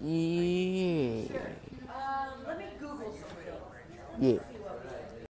Yeah. Sure. Um, let me Google something. Yeah.